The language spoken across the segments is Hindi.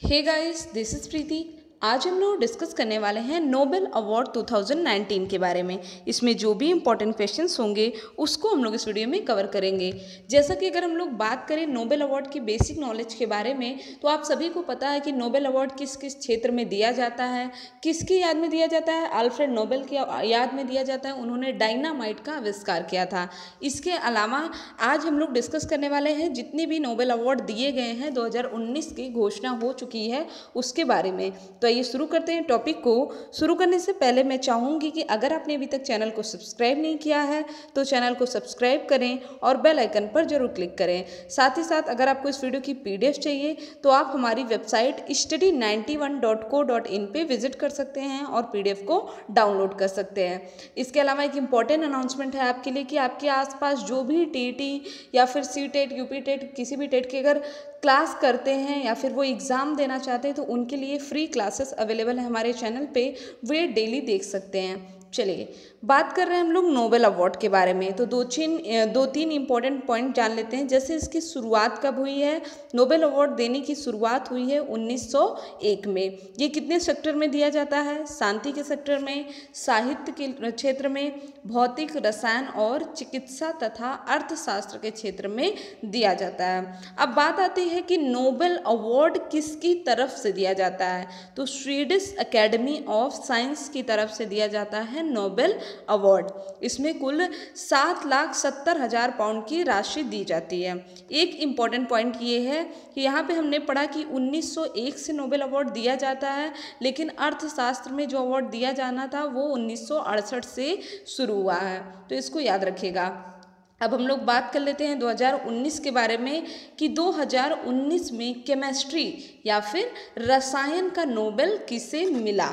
Hey guys, this is Preeti. आज हम लोग डिस्कस करने वाले हैं नोबेल अवार्ड 2019 के बारे में। इसमें जो भी इंपॉर्टेंट क्वेश्चंस होंगे, उसको हम लोग इस वीडियो में कवर करेंगे। जैसा कि अगर हम लोग बात करें नोबेल अवार्ड की बेसिक नॉलेज के बारे में तो आप सभी को पता है कि नोबेल अवार्ड किस किस क्षेत्र में दिया जाता है, किसकी याद में दिया जाता है अल्फ्रेड नोबेल की याद में दिया जाता है, उन्होंने डायनामाइट का आविष्कार किया था। इसके अलावा आज हम लोग डिस्कस करने वाले हैं, जितने भी नोबेल अवार्ड दिए गए हैं, दो हज़ार उन्नीस की घोषणा हो चुकी है, उसके बारे में। तो आइए शुरू करते हैं टॉपिक को। शुरू करने से पहले मैं चाहूँगी कि अगर आपने अभी तक चैनल को सब्सक्राइब नहीं किया है तो चैनल को सब्सक्राइब करें और बेल आइकन पर ज़रूर क्लिक करें। साथ ही साथ अगर आपको इस वीडियो की पीडीएफ चाहिए तो आप हमारी website study ninety one dot co dot in पर विज़िट कर सकते हैं और पीडीएफ को डाउनलोड कर सकते हैं। इसके अलावा एक इंपॉर्टेंट अनाउंसमेंट है आपके लिए कि आपके आसपास जो भी टी या फिर सी टेट यूपी टेट किसी भी टेट की अगर क्लास करते हैं या फिर वो एग्ज़ाम देना चाहते हैं तो उनके लिए फ्री क्लासेस अवेलेबल है हमारे चैनल पे वे डेली देख सकते हैं। चलिए, बात कर रहे हैं हम लोग नोबेल अवार्ड के बारे में। तो दो तीन दो तीन इंपॉर्टेंट पॉइंट जान लेते हैं। जैसे इसकी शुरुआत कब हुई है? नोबेल अवार्ड देने की शुरुआत हुई है 1901 में। ये कितने सेक्टर में दिया जाता है? शांति के सेक्टर में, साहित्य के क्षेत्र में, भौतिक, रसायन और चिकित्सा तथा अर्थशास्त्र के क्षेत्र में दिया जाता है। अब बात आती है कि नोबेल अवार्ड किसकी तरफ़ से दिया जाता है? तो स्वीडिश अकेडमी ऑफ़ साइंस की तरफ़ से दिया जाता है। Nobel award. इसमें कुल सात लाख सत्तर हज़ार पाउंड की राशि दी जाती है। एक इंपॉर्टेंट पॉइंट ये है कि यहाँ पे हमने पढ़ा कि 1901 से नोबेल अवार्ड दिया जाता है, लेकिन अर्थशास्त्र में जो अवार्ड दिया जाना था वो उन्नीस सौ अड़सठ से शुरू हुआ है। तो इसको याद रखिएगा। अब हम लोग बात कर लेते हैं 2019 के बारे में कि 2019 में केमिस्ट्री या फिर रसायन का नोबेल किसे मिला।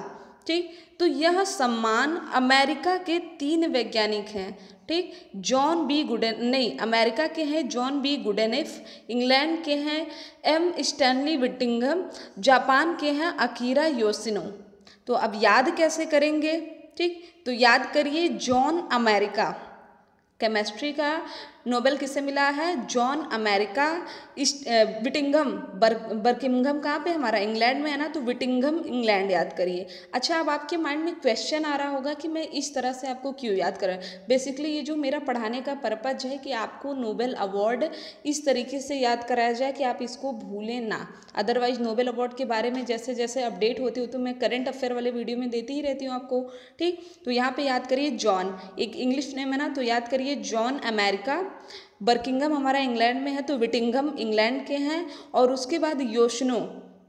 ठीक? तो यह सम्मान अमेरिका के तीन वैज्ञानिक हैं, ठीक? जॉन बी गुडन, नहीं, अमेरिका के हैं जॉन बी गुडेनिफ, इंग्लैंड के हैं एम स्टैनली विटिंगम जापान के हैं अकीरा योसिनो। तो अब याद कैसे करेंगे? ठीक? तो याद करिए जॉन अमेरिका, केमिस्ट्री का नोबेल किसे मिला है? John America. विटिंगम बर बर्किंगम कहाँ पे? हमारा इंग्लैंड में है ना? तो विटिंगम इंग्लैंड याद करिए। अच्छा अब आपके माइंड में क्वेश्चन आ रहा होगा कि मैं इस तरह से आपको क्यों याद करें बेसिकली ये जो मेरा पढ़ाने का पर्पज है कि आपको नोबेल अवार्ड इस तरीके से याद कराया जाए कि आप इसको भूलें ना। अदरवाइज़ नोबेल अवार्ड के बारे में जैसे जैसे अपडेट होती हो तो मैं करंट अफेयर वाले वीडियो में देती ही रहती हूँ आपको। ठीक? तो यहाँ पे याद करिए जॉन। एक इंग्लिश नेम है ना? तो याद करिए जॉन अमेरिका। बर्किंगम हमारा इंग्लैंड में है तो विटिंगम इंग्लैंड के हैं, और उसके बाद योशनो,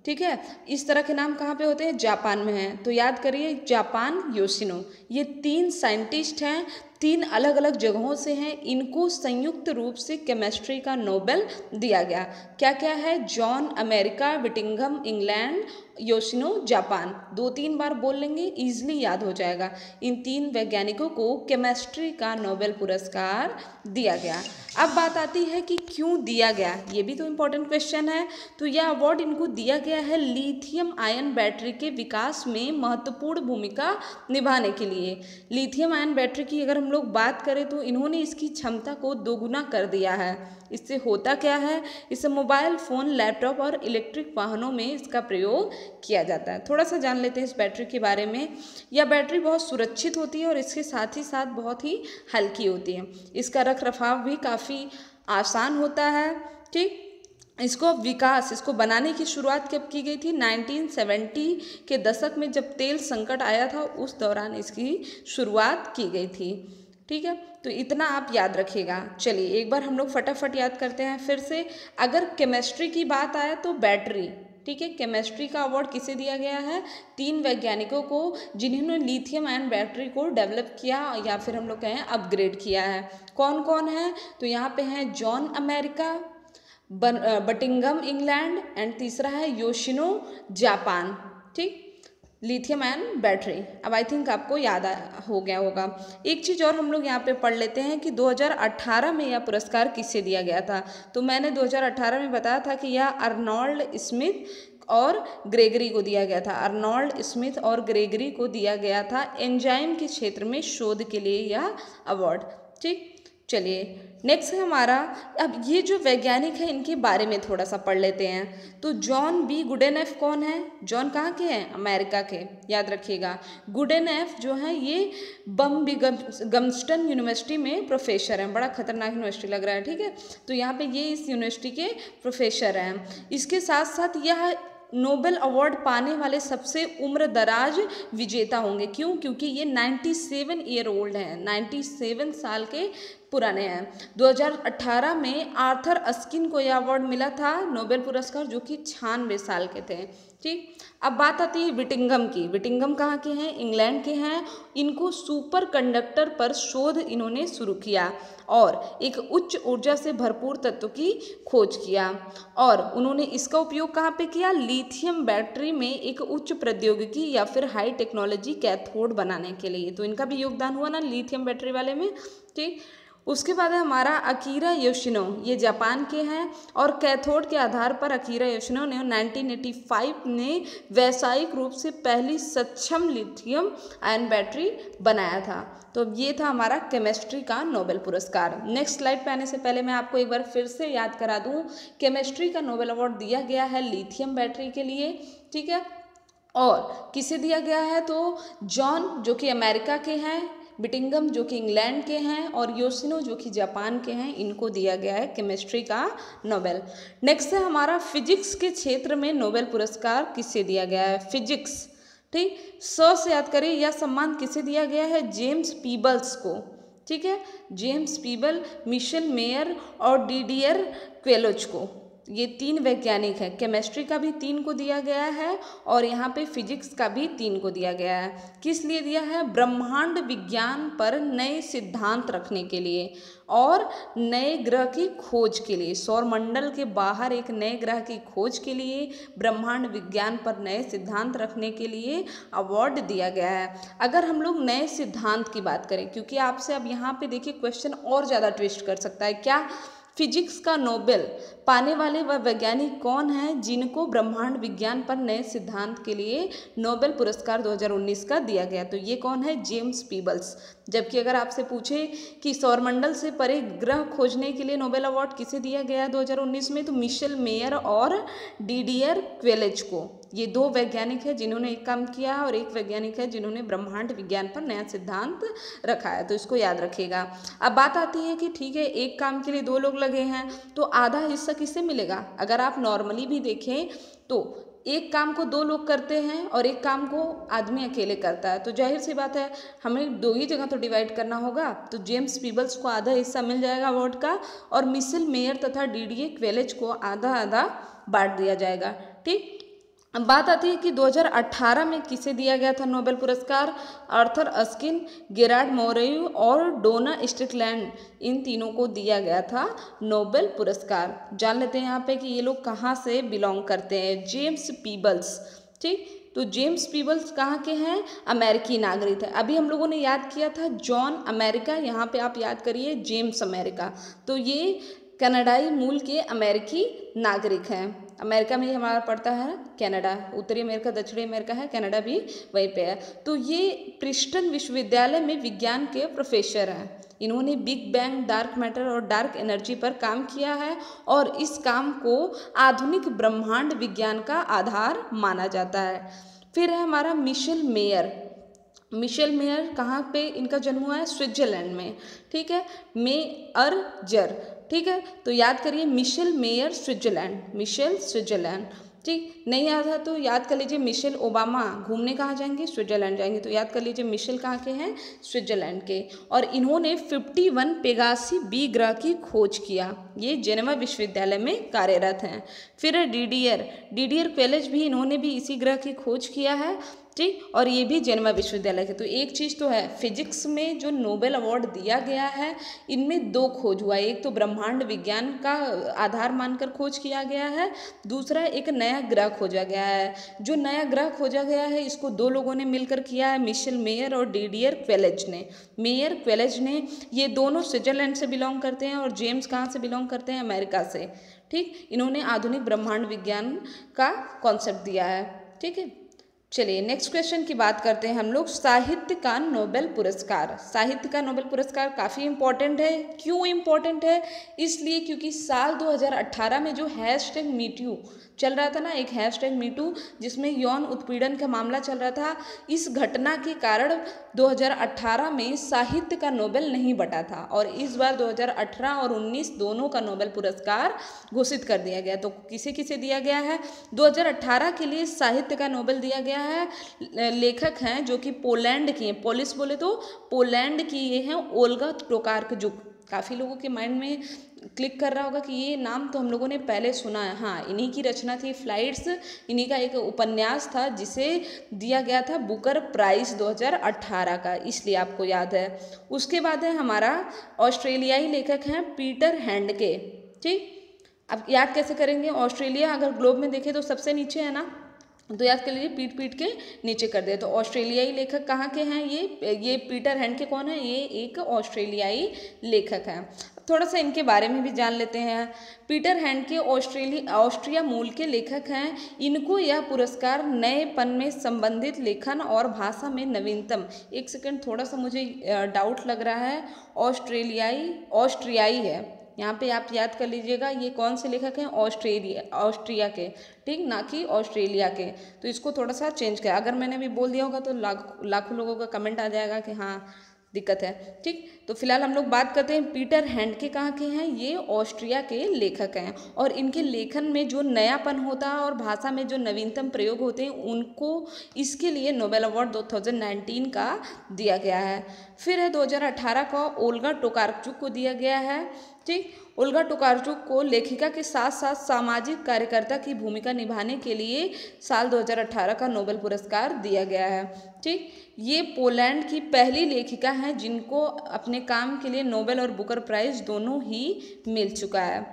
ठीक है? इस तरह के नाम कहाँ पे होते हैं? जापान में हैं। तो याद करिए, जापान, योशिनो, ये तीन साइंटिस्ट हैं, तीन अलग अलग जगहों से हैं, इनको संयुक्त रूप से केमिस्ट्री का नोबेल दिया गया। क्या क्या है? John America, Whittingham England Yoshino, Japan. दो तीन बार बोल लेंगे ईजिली याद हो जाएगा। इन तीन वैज्ञानिकों को केमिस्ट्री का नोबेल पुरस्कार दिया गया। अब बात आती है कि क्यों दिया गया? ये भी तो इम्पोर्टेंट क्वेश्चन है। तो यह अवार्ड इनको दिया गया है लिथियम आयन बैटरी के विकास में महत्वपूर्ण भूमिका निभाने के लिए। लिथियम आयन बैटरी की अगर हम लोग बात करें तो इन्होंने इसकी क्षमता को दोगुना कर दिया है। इससे होता क्या है? इससे मोबाइल फ़ोन लैपटॉप और इलेक्ट्रिक वाहनों में इसका प्रयोग किया जाता है। थोड़ा सा जान लेते हैं इस बैटरी के बारे में। यह बैटरी बहुत सुरक्षित होती है और इसके साथ ही साथ बहुत ही हल्की होती है। इसका रख रखाव भी काफ़ी आसान होता है। ठीक? इसको विकास, इसको बनाने की शुरुआत कब की गई थी? 1970 के दशक में जब तेल संकट आया था, उस दौरान इसकी शुरुआत की गई थी। ठीक है? तो इतना आप याद रखिएगा। चलिए, एक बार हम लोग फटाफट याद करते हैं। फिर से अगर केमिस्ट्री की बात आए तो बैटरी। ठीक है केमिस्ट्री का अवार्ड किसे दिया गया है? तीन वैज्ञानिकों को, जिन्होंने लिथियम आयन बैटरी को डेवलप किया या फिर हम लोग कहें अपग्रेड किया है। कौन कौन है? तो यहाँ पे हैं जॉन अमेरिका बटिंगम इंग्लैंड एंड तीसरा है योशिनो, जापान। ठीक? Lithium ion battery. अब आई थिंक आपको याद हो गया होगा। एक चीज़ और हम लोग यहाँ पे पढ़ लेते हैं कि 2018 में यह पुरस्कार किससे दिया गया था? तो मैंने 2018 में बताया था कि यह अर्नोल्ड स्मिथ और ग्रेगरी को दिया गया था। अर्नोल्ड स्मिथ और ग्रेगरी को दिया गया था एंजाइम के क्षेत्र में शोध के लिए यह अवार्ड। ठीक? चलिए नेक्स्ट है हमारा, अब ये जो वैज्ञानिक है, इनके बारे में थोड़ा सा पढ़ लेते हैं। तो जॉन बी गुडेनएफ कौन है? जॉन कहाँ के हैं? अमेरिका के, याद रखिएगा। गुडेनएफ जो है, ये बम बी गमस्टन यूनिवर्सिटी में प्रोफेसर हैं। बड़ा खतरनाक यूनिवर्सिटी लग रहा है, ठीक है? तो यहाँ पे ये इस यूनिवर्सिटी के प्रोफेसर हैं। इसके साथ साथ यह नोबेल अवार्ड पाने वाले सबसे उम्र दराज विजेता होंगे। क्यों? क्योंकि ये 97 ईयर ओल्ड हैं। 97 साल के पुराने हैं। 2018 में आर्थर अस्किन को यह अवार्ड मिला था नोबेल पुरस्कार, जो कि छियानवे साल के थे। ठीक? अब बात आती है विटिंगम की। विटिंगम कहाँ के हैं? इंग्लैंड के हैं। इनको सुपर कंडक्टर पर शोध इन्होंने शुरू किया और एक उच्च ऊर्जा से भरपूर तत्व की खोज किया और उन्होंने इसका उपयोग कहाँ पे किया? लिथियम बैटरी में एक उच्च प्रौद्योगिकी या फिर हाई टेक्नोलॉजी कैथोड बनाने के लिए। तो इनका भी योगदान हुआ ना लिथियम बैटरी वाले में। ठीक? उसके बाद है हमारा अकीरा योशिनो। ये जापान के हैं और कैथोड के आधार पर अकीरा योशिनो ने 1985 ने व्यावसायिक रूप से पहली सक्षम लिथियम आयन बैटरी बनाया था। तो ये था हमारा केमिस्ट्री का नोबेल पुरस्कार। नेक्स्ट स्लाइड पे आने से पहले मैं आपको एक बार फिर से याद करा दूँ। केमिस्ट्री का नोबेल अवार्ड दिया गया है लिथियम बैटरी के लिए, ठीक है? और किसे दिया गया है? तो जॉन, जो कि अमेरिका के हैं बिटिंगम जो कि इंग्लैंड के हैं और योसिनो जो कि जापान के हैं, इनको दिया गया है केमिस्ट्री का नोबेल। नेक्स्ट है हमारा फिजिक्स के क्षेत्र में नोबेल पुरस्कार किससे दिया गया है? फिजिक्स। ठीक? सौ से याद करें, यह सम्मान किसे दिया गया है? जेम्स पीबल्स को। ठीक है? जेम्स पीबल, मिशेल मेयर और डीडियर क्वेलोच को। ये तीन वैज्ञानिक हैं। केमिस्ट्री का भी तीन को दिया गया है और यहाँ पे फिजिक्स का भी तीन को दिया गया है। किस लिए दिया है? ब्रह्मांड विज्ञान पर नए सिद्धांत रखने के लिए और नए ग्रह की खोज के लिए। सौरमंडल के बाहर एक नए ग्रह की खोज के लिए, ब्रह्मांड विज्ञान पर नए सिद्धांत रखने के लिए अवार्ड दिया गया है। अगर हम लोग नए सिद्धांत की बात करें, क्योंकि आपसे अब यहाँ पे देखिए क्वेश्चन और ज़्यादा ट्विस्ट कर सकता है। क्या फिजिक्स का नोबेल पाने वाले वह वैज्ञानिक कौन हैं जिनको ब्रह्मांड विज्ञान पर नए सिद्धांत के लिए नोबेल पुरस्कार 2019 का दिया गया? तो ये कौन है? James Peebles. जबकि अगर आपसे पूछे कि सौरमंडल से परे ग्रह खोजने के लिए नोबेल अवार्ड किसे दिया गया 2019 में तो मिशेल मेयर और डीडियर क्वेलेज को। ये दो वैज्ञानिक हैं जिन्होंने एक काम किया और एक वैज्ञानिक है जिन्होंने ब्रह्मांड विज्ञान पर नया सिद्धांत रखा है तो इसको याद रखेगा। अब बात आती है कि ठीक है, एक काम के लिए दो लोग लगे हैं तो आधा हिस्सा किससे मिलेगा? अगर आप नॉर्मली भी देखें तो एक काम को दो लोग करते हैं और एक काम को आदमी अकेले करता है। तो ज़ाहिर सी बात है, हमें दो ही जगह तो डिवाइड करना होगा। तो जेम्स पीबल्स को आधा हिस्सा मिल जाएगा अवार्ड का और मिसिल मेयर तथा डीडीए क्वेलेज को आधा आधा बांट दिया जाएगा। ठीक? बात आती है कि 2018 में किसे दिया गया था नोबेल पुरस्कार? आर्थर अस्किन गेराड मोरेयू और डोना स्ट्रिकलैंड इन तीनों को दिया गया था नोबेल पुरस्कार। जान लेते हैं यहाँ पे कि ये लोग कहाँ से बिलोंग करते हैं? James Peebles. ठीक? तो जेम्स पीबल्स कहाँ के हैं? अमेरिकी नागरिक है। अभी हम लोगों ने याद किया था जॉन अमेरिका। यहाँ पे आप याद करिए, जेम्स अमेरिका। तो ये कनाडाई मूल के अमेरिकी नागरिक हैं। अमेरिका में ही हमारा पड़ता है, कनाडा, उत्तरी अमेरिका, दक्षिणी अमेरिका है, कनाडा भी वहीं पे है। तो ये प्रिस्टन विश्वविद्यालय में विज्ञान के प्रोफेसर हैं। इन्होंने बिग बैंग, डार्क मैटर और डार्क एनर्जी पर काम किया है और इस काम को आधुनिक ब्रह्मांड विज्ञान का आधार माना जाता है। फिर है हमारा मिशेल मेयर। मिशेल मेयर कहाँ पे इनका जन्म हुआ है? स्विट्जरलैंड में। ठीक है? मे अर जर। ठीक है? तो याद करिए Michel Mayor Switzerland. Michel Switzerland. ठीक? नहीं याद है तो याद कर लीजिए मिशेल ओबामा घूमने कहाँ जाएँगे? स्विट्जरलैंड जाएँगे। तो याद कर लीजिए मिशेल कहाँ के हैं? स्विट्जरलैंड के। और इन्होंने 51 पेगासी बी ग्रह की खोज किया। ये जेनेवा विश्वविद्यालय में कार्यरत हैं। फिर डीडियर। डीडियर कॉलेज भी इन्होंने भी इसी ग्रह की खोज किया है। ठीक और ये भी जेनवा विश्वविद्यालय के। तो एक चीज़ तो है, फिजिक्स में जो नोबेल अवार्ड दिया गया है, इनमें दो खोज हुआ एक तो ब्रह्मांड विज्ञान का आधार मानकर खोज किया गया है, दूसरा एक नया ग्रह खोजा गया है। जो नया ग्रह खोजा गया है, इसको दो लोगों ने मिलकर किया है, मिशेल मेयर और डीडियर क्वेलेज ने। मेयर क्वेलेज ने ये दोनों स्विट्जरलैंड से बिलोंग करते हैं और जेम्स कहाँ से बिलोंग करते हैं? अमेरिका से। ठीक? इन्होंने आधुनिक ब्रह्मांड विज्ञान का कॉन्सेप्ट दिया है। ठीक है? चलिए नेक्स्ट क्वेश्चन की बात करते हैं हम लोग। साहित्य का नोबेल पुरस्कार। साहित्य का नोबेल पुरस्कार काफ़ी इंपॉर्टेंट है। क्यों इम्पोर्टेंट है? इसलिए क्योंकि साल 2018 में जो हैश टैग मीट्यू चल रहा था ना, एक हैश टैग मीटू जिसमें यौन उत्पीड़न का मामला चल रहा था। इस घटना के कारण 2018 में साहित्य का नोबेल नहीं बटा था और इस बार 2018 और 19 दोनों का नोबेल पुरस्कार घोषित कर दिया गया। तो किसे किसे दिया गया है? 2018 के लिए साहित्य का नोबेल दिया गया है। लेखक हैं जो कि पोलैंड की हैं। पोलिस बोले तो पोलैंड की ये हैं ओल्गा टोकार्क जुक काफ़ी लोगों के माइंड में क्लिक कर रहा होगा कि ये नाम तो हम लोगों ने पहले सुना है। हाँ इन्हीं की रचना थी फ्लाइट्स इन्हीं का एक उपन्यास था जिसे दिया गया था बुकर प्राइज 2018 का, इसलिए आपको याद है। उसके बाद है हमारा ऑस्ट्रेलियाई लेखक हैं पीटर हैंडके ठीक? अब याद कैसे करेंगे? ऑस्ट्रेलिया अगर ग्लोब में देखें तो सबसे नीचे है ना? तो याद कर लीजिए, पीट पीट के नीचे कर दिया। तो ऑस्ट्रेलियाई लेखक कहाँ के हैं? ये ये पीटर हैंड के कौन है? ये एक ऑस्ट्रेलियाई लेखक है। थोड़ा सा इनके बारे में भी जान लेते हैं। Peter Handke Australia Austria मूल के लेखक हैं। इनको यह पुरस्कार नएपन में संबंधित लेखन और भाषा में नवीनतम। एक सेकंड, थोड़ा सा मुझे डाउट लग रहा है। ऑस्ट्रेलियाई, ऑस्ट्रियाई है। यहाँ पे आप याद कर लीजिएगा, ये कौन से लेखक हैं? ऑस्ट्रेलिया, ऑस्ट्रिया के, ठीक? ना कि ऑस्ट्रेलिया के। तो इसको थोड़ा सा चेंज कर। अगर मैंने भी बोल दिया होगा तो लाख, लाखों लोगों का कमेंट आ जाएगा कि हाँ दिक्कत है, ठीक? तो फ़िलहाल हम लोग बात करते हैं, पीटर हैंड के कहाँ के हैं? ये ऑस्ट्रिया के लेखक हैं। और इनके लेखन में जो नयापन होता है और भाषा में जो नवीनतम प्रयोग होते हैं, उनको इसके लिए नोबेल अवार्ड 2019 का दिया गया है। फिर है 2018 का ओल्गा टोकारचुक को दिया गया है। ठीक, उल्गा टुकारचुक को लेखिका के साथ साथ सामाजिक कार्यकर्ता की भूमिका निभाने के लिए साल 2018 का नोबेल पुरस्कार दिया गया है। ठीक, ये पोलैंड की पहली लेखिका हैं जिनको अपने काम के लिए नोबेल और बुकर प्राइज दोनों ही मिल चुका है।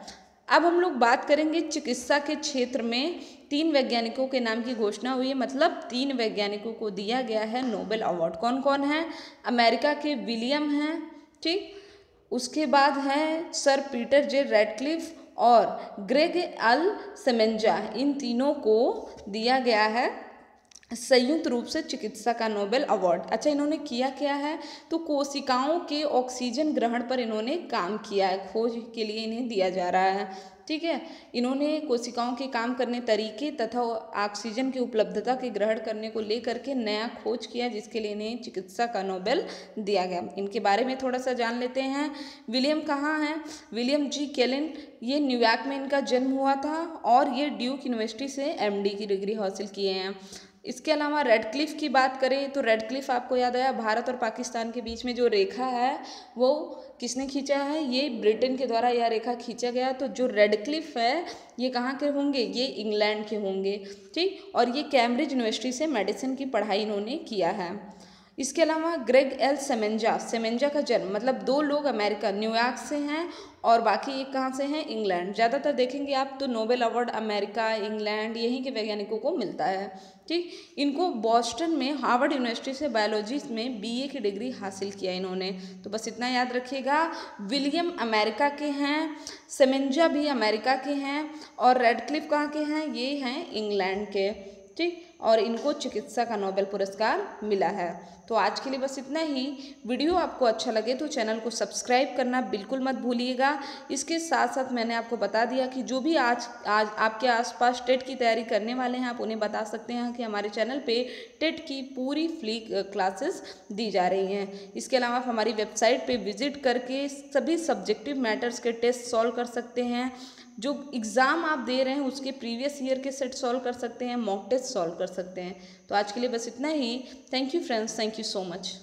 अब हम लोग बात करेंगे चिकित्सा के क्षेत्र में। तीन वैज्ञानिकों के नाम की घोषणा हुई है मतलब तीन वैज्ञानिकों को दिया गया है नोबेल अवार्ड। कौन कौन है? अमेरिका के विलियम हैं, ठीक उसके बाद हैं सर पीटर जे रेडक्लिफ और ग्रेग अल सेमेंजा। इन तीनों को दिया गया है। संयुक्त रूप से चिकित्सा का नोबेल अवार्ड। अच्छा इन्होंने किया क्या है? तो कोशिकाओं के ऑक्सीजन ग्रहण पर इन्होंने काम किया है। खोज के लिए इन्हें दिया जा रहा है। ठीक है? इन्होंने कोशिकाओं के काम करने तरीके तथा ऑक्सीजन की उपलब्धता के ग्रहण करने को लेकर के नया खोज किया, जिसके लिए इन्हें चिकित्सा का नोबेल दिया गया। इनके बारे में थोड़ा सा जान लेते हैं। विलियम कहाँ हैं? विलियम जी केलिन, ये न्यूयॉर्क में इनका जन्म हुआ था और ये ड्यूक यूनिवर्सिटी से एमडी की डिग्री हासिल किए हैं। इसके अलावा रेड क्लिफ की बात करें तो रेड क्लिफ आपको याद आया भारत और पाकिस्तान के बीच में जो रेखा है, वो किसने खींचा है? ये ब्रिटेन के द्वारा यह रेखा खींचा गया। तो जो रेड क्लिफ है, ये कहाँ के होंगे? ये इंग्लैंड के होंगे, ठीक? और ये कैम्ब्रिज यूनिवर्सिटी से मेडिसिन की पढ़ाई इन्होंने किया है। इसके अलावा ग्रेग एल सेमेंजा सेमेंजा का जन्म मतलब दो लोग अमेरिका, न्यूयॉर्क से हैं और बाकी एक कहाँ से हैं? इंग्लैंड। ज़्यादातर देखेंगे आप तो नोबेल अवार्ड अमेरिका, इंग्लैंड, यहीं के वैज्ञानिकों को मिलता है, ठीक? इनको बॉस्टन में, हार्वर्ड यूनिवर्सिटी से बायोलॉजी में बीए की डिग्री हासिल किया इन्होंने। तो बस इतना याद रखिएगा, विलियम अमेरिका के हैं, सेमेंजा भी अमेरिका के हैं और रेडक्लिफ कहाँ के हैं? ये हैं इंग्लैंड के। ठीक और इनको चिकित्सा का नोबेल पुरस्कार मिला है। तो आज के लिए बस इतना ही। वीडियो आपको अच्छा लगे तो चैनल को सब्सक्राइब करना बिल्कुल मत भूलिएगा। इसके साथ साथ मैंने आपको बता दिया कि जो भी आज आज आपके आसपास टेट की तैयारी करने वाले हैं, आप उन्हें बता सकते हैं कि हमारे चैनल पे टेट की पूरी फ्री क्लासेस दी जा रही हैं। इसके अलावा आप हमारी वेबसाइट पे विज़िट करके सभी सब्जेक्टिव मैटर्स के टेस्ट सॉल्व कर सकते हैं। जो एग्ज़ाम आप दे रहे हैं, उसके प्रीवियस ईयर के सेट सॉल्व कर सकते हैं मॉक टेस्ट सॉल्व कर सकते हैं। तो आज के लिए बस इतना ही। Thank you friends thank you so much